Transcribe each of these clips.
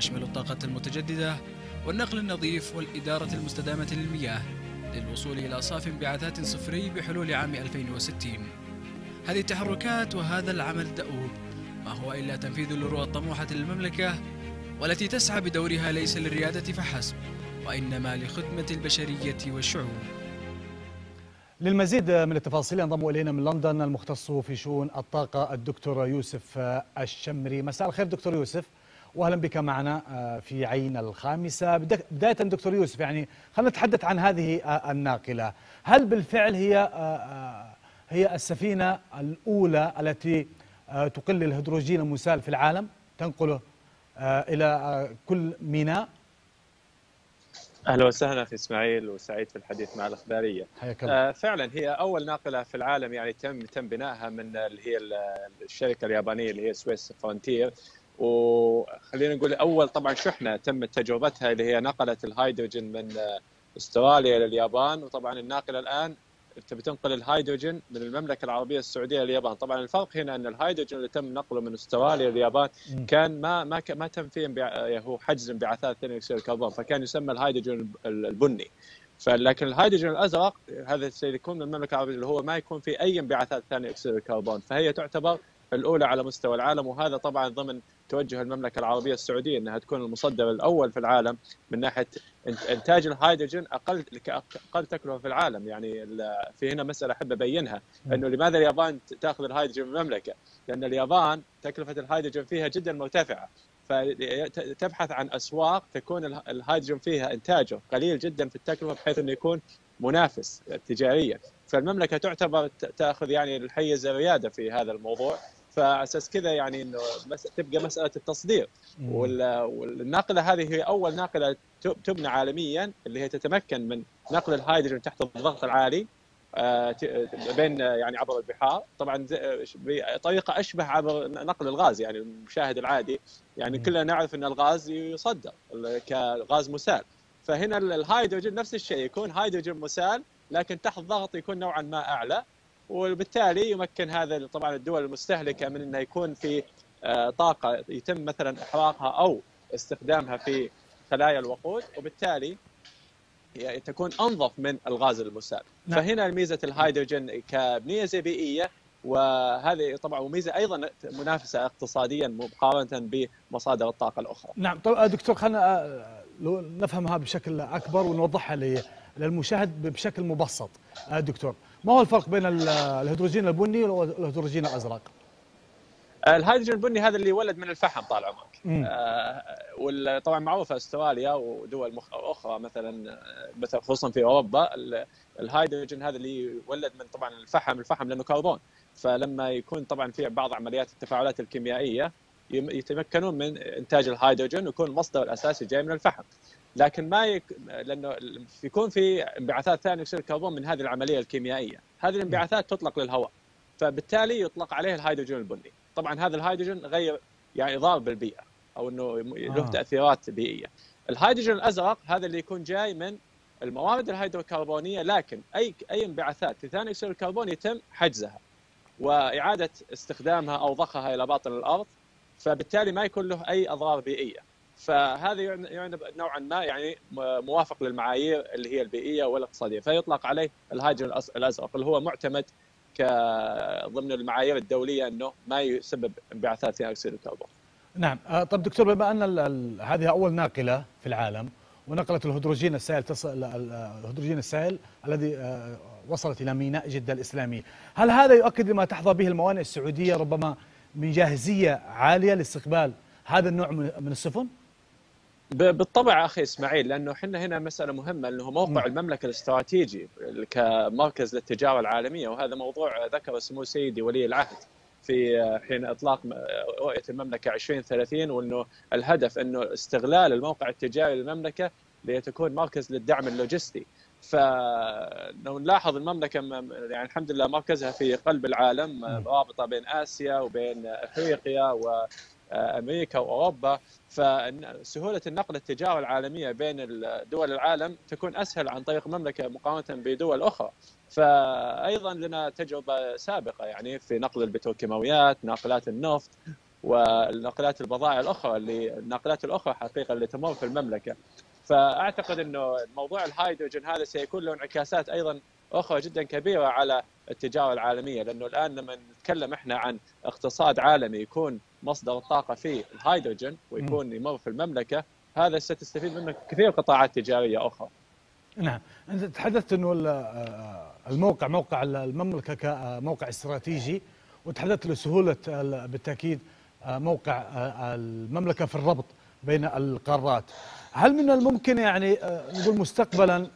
تشمل الطاقة المتجددة والنقل النظيف والإدارة المستدامة للمياه للوصول إلى صافي انبعاثات صفري بحلول عام 2060 هذه التحركات وهذا العمل الدؤوب ما هو إلا تنفيذ للرؤى الطموحة للمملكة والتي تسعى بدورها ليس للريادة فحسب وإنما لخدمة البشرية والشعوب. للمزيد من التفاصيل ينضم إلينا من لندن المختص في شؤون الطاقة الدكتور يوسف الشمري. مساء الخير دكتور يوسف. واهلا بك معنا في عين الخامسة. بداية دكتور يوسف يعني خلينا نتحدث عن هذه الناقلة. هل بالفعل هي هي السفينة الأولى التي تقل الهيدروجين المسال في العالم؟ تنقله إلى كل ميناء؟ أهلا وسهلا أخي إسماعيل وسعيد في الحديث مع الأخبارية. آه فعلا هي أول ناقلة في العالم يعني تم تم بنائها من اللي هي الشركة اليابانية اللي هي Suiso Frontier وخلينا نقول أول طبعا شحنه تمت تجربتها اللي هي نقلت الهيدروجين من أستراليا إلى اليابان. وطبعا الناقلة الآن تبي تنقل الهيدروجين من المملكة العربية السعودية لليابان، طبعا الفرق هنا إن الهيدروجين اللي تم نقله من أستراليا لليابان كان ما ما ما تم فيه انبع... هو حجز انبعاثات ثاني اكسيد الكربون فكان يسمى الهيدروجين البني. فلكن الهيدروجين الأزرق هذا سيكون من المملكة العربية اللي هو ما يكون فيه أي انبعاثات ثاني اكسيد الكربون، فهي تعتبر الأولى على مستوى العالم وهذا طبعا ضمن توجه المملكة العربية السعودية إنها تكون المصدر الأول في العالم من ناحية إنتاج الهيدروجين أقل أقل تكلفة في العالم. يعني في هنا مسألة أحب أبينها إنه لماذا اليابان تأخذ الهيدروجين من المملكة؟ لأن اليابان تكلفة الهيدروجين فيها جدا مرتفعة فتبحث عن أسواق تكون الهيدروجين فيها إنتاجه قليل جدا في التكلفة بحيث إنه يكون منافس تجاريا. فالمملكة تعتبر تأخذ يعني الحيز الريادة في هذا الموضوع. فاساس كذا يعني إنه تبقى مسألة التصدير والناقلة هذه هي أول ناقلة تبنى عالميا اللي هي تتمكن من نقل الهيدروجين تحت الضغط العالي بين يعني عبر البحار. طبعا بطريقه أشبه عبر نقل الغاز يعني المشاهد العادي. يعني كلنا نعرف إن الغاز يصدر كغاز مسال. فهنا الهيدروجين نفس الشيء يكون هيدروجين مسال لكن تحت ضغط يكون نوعا ما أعلى. وبالتالي يمكن هذا طبعا الدول المستهلكة من إنه يكون في طاقة يتم مثلا إحراقها أو استخدامها في خلايا الوقود وبالتالي تكون أنظف من الغاز المسال نعم. فهنا ميزه الهيدروجين كميزه بيئيه وهذه طبعا وميزه أيضا منافسة اقتصاديا مقارنة بمصادر الطاقة الأخرى. نعم طب دكتور خلينا نفهمها بشكل أكبر ونوضحها للمشاهد بشكل مبسط دكتور. ما هو الفرق بين الهيدروجين البني والهيدروجين الأزرق؟ الهيدروجين البني هذا اللي يولد من الفحم طال عمرك آه وطبعا معروفة أستراليا ودول أخرى مثلا خصوصا في أوروبا الهيدروجين هذا اللي يولد من طبعا الفحم الفحم لأنه كربون فلما يكون طبعا في بعض عمليات التفاعلات الكيميائية يتمكنون من إنتاج الهيدروجين ويكون المصدر الاساسي جاي من الفحم لكن ما يك... لأنه يكون في انبعاثات ثاني اكسيد الكربون من هذه العملية الكيميائية، هذه الانبعاثات تطلق للهواء فبالتالي يطلق عليه الهيدروجين البني، طبعا هذا الهيدروجين غير يعني ضار بالبيئة أو إنه له آه. تأثيرات بيئية. الهيدروجين الأزرق هذا اللي يكون جاي من الموارد الهيدروكربونية لكن اي أي انبعاثات في ثاني اكسيد الكربون يتم حجزها وإعادة استخدامها أو ضخها إلى باطن الأرض فبالتالي ما يكون له أي أضرار بيئية. فهذا يعني نوعا ما يعني موافق للمعايير اللي هي البيئية والاقتصادية فيطلق عليه الهيدروجين الأزرق اللي هو معتمد ضمن المعايير الدولية إنه ما يسبب انبعاثات ثاني أكسيد الكربون. نعم طب دكتور بما أن هذه أول ناقلة في العالم ونقلت الهيدروجين السائل تصل الهيدروجين السائل الذي وصلت إلى ميناء جدة الإسلامي، هل هذا يؤكد لما تحظى به الموانئ السعودية ربما من جاهزية عالية لاستقبال هذا النوع من السفن؟ بالطبع أخي إسماعيل لأنه إحنا هنا مسألة مهمة إنه موقع المملكة الاستراتيجي كمركز للتجارة العالمية وهذا موضوع ذكر سمو سيدي ولي العهد في حين إطلاق رؤية المملكة 2030 وإنه الهدف إنه استغلال الموقع التجاري للمملكة لتكون مركز للدعم اللوجستي. فلو نلاحظ المملكة يعني الحمد لله مركزها في قلب العالم رابطة بين آسيا وبين أفريقيا و أمريكا وأوروبا. فسهوله النقل التجارة العالمية بين دول العالم تكون أسهل عن طريق المملكة مقارنه بدول أخرى. فايضا لنا تجربة سابقة يعني في نقل البتروكيماويات ناقلات النفط والناقلات البضائع الأخرى اللي الناقلات الأخرى حقيقة اللي تمر في المملكة. فأعتقد إنه موضوع الهيدروجين هذا سيكون له انعكاسات أيضا أخرى جدا كبيرة على التجارة العالمية لأنه الآن لما نتكلم إحنا عن اقتصاد عالمي يكون مصدر الطاقة فيه الهيدروجين ويكون يمر في المملكة هذا ستستفيد منه كثير قطاعات تجارية أخرى. نعم. إنت تحدثت إنه الموقع موقع المملكة كموقع استراتيجي وتحدثت لسهولة بالتأكيد موقع المملكة في الربط. بين القارات. هل من الممكن يعني نقول مستقبلا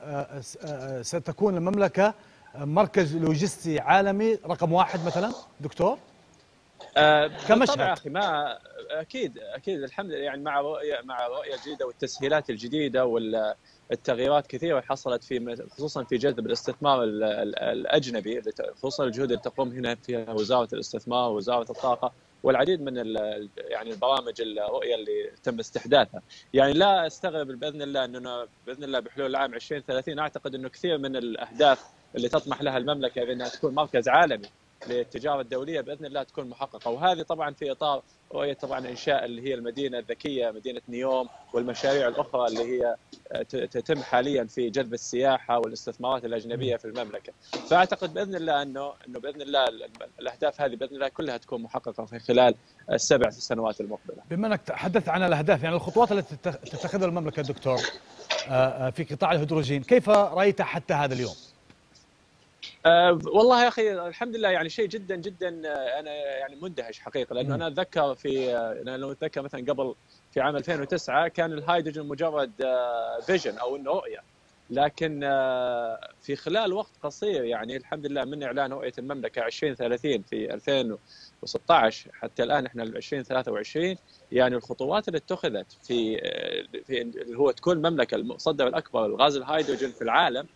ستكون المملكة مركز لوجستي عالمي رقم واحد مثلا؟ دكتور؟ أه كمشهد. أخي ما أكيد أكيد الحمد لله. يعني مع رؤية مع الرؤيه الجديده والتسهيلات الجديدة والتغييرات كثيرة حصلت في خصوصا في جذب الاستثمار الأجنبي خصوصا الجهود اللي تقوم هنا فيها وزارة الاستثمار ووزارة الطاقة. والعديد من يعني البرامج الرؤية اللي تم استحداثها. يعني لا أستغرب بإذن الله انه بإذن الله بحلول العام 2030 أعتقد إنه كثير من الأهداف اللي تطمح لها المملكة بأنها تكون مركز عالمي. للتجارة الدولية بإذن الله تكون محققة وهذه طبعا في إطار رؤيه طبعا إنشاء اللي هي المدينة الذكية مدينة نيوم والمشاريع الأخرى اللي هي تتم حاليا في جذب السياحة والاستثمارات الأجنبية في المملكة فأعتقد بإذن الله إنه إنه بإذن الله الأهداف هذه بإذن الله كلها تكون محققة في خلال السبع سنوات المقبلة. بما أنك تحدثت عن الأهداف يعني الخطوات التي تتخذها المملكة دكتور في قطاع الهيدروجين كيف رايتها حتى هذا اليوم؟ أه والله يا أخي الحمد لله يعني شيء جدا جدا أنا يعني مندهش حقيقة لأنه أنا أتذكر في أنا لو أتذكر مثلا قبل في عام 2009 كان الهيدروجين مجرد فيجن أو إنه رؤية. لكن في خلال وقت قصير يعني الحمد لله من إعلان رؤية المملكة 2030 في 2016 حتى الآن إحنا 2023 يعني الخطوات اللي اتخذت في في اللي هو تكون المملكة المصدر الأكبر للغاز الهيدروجين في العالم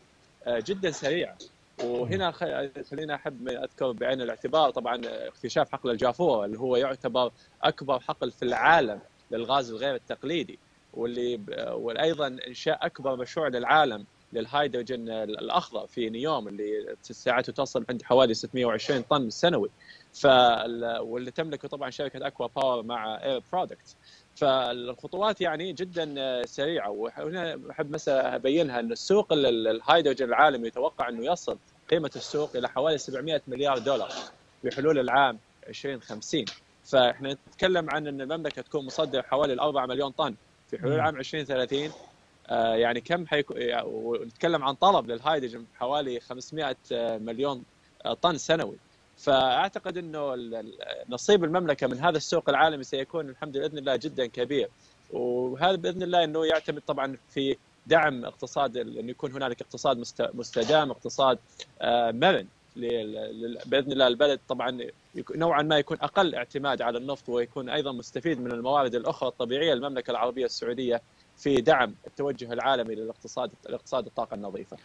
جدا سريعة. وهنا خلينا أحب أذكر بعين الاعتبار طبعا اكتشاف حقل الجافوره اللي هو يعتبر أكبر حقل في العالم للغاز الغير التقليدي واللي وأيضا إنشاء أكبر مشروع للعالم للهيدروجين الأخضر في نيوم اللي سعته تصل عند حوالي 620 طن سنوي. ف واللي تملكه طبعا شركة ACWA Power مع Air Products فالخطوات يعني جدا سريعة. وهنا أحب مثلا أبينها إن السوق الهيدروجين العالمي يتوقع إنه يصل قيمة السوق إلى حوالي 700 مليار دولار بحلول العام 2050 فإحنا نتكلم عن إن المملكة تكون مصدر حوالي 4 مليون طن في حلول العام 2030 آه يعني كم حيكون ونتكلم عن طلب للهيدروجين حوالي 500 مليون طن سنوي. فأعتقد إنه نصيب المملكة من هذا السوق العالمي سيكون الحمد لله باذن الله جدا كبير. وهذا بإذن الله إنه يعتمد طبعا في دعم اقتصاد إنه يكون هنالك اقتصاد مستدام اقتصاد مرن. بإذن الله البلد طبعا نوعا ما يكون أقل اعتماد على النفط ويكون أيضا مستفيد من الموارد الأخرى الطبيعية للمملكه العربية السعودية في دعم التوجه العالمي للاقتصاد الاقتصاد الطاقة النظيفة.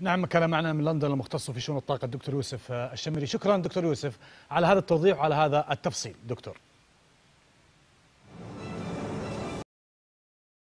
نعم كان معنا من لندن المختص في شؤون الطاقة الدكتور يوسف الشمري، شكرا دكتور يوسف على هذا التوضيح وعلى هذا التفصيل دكتور.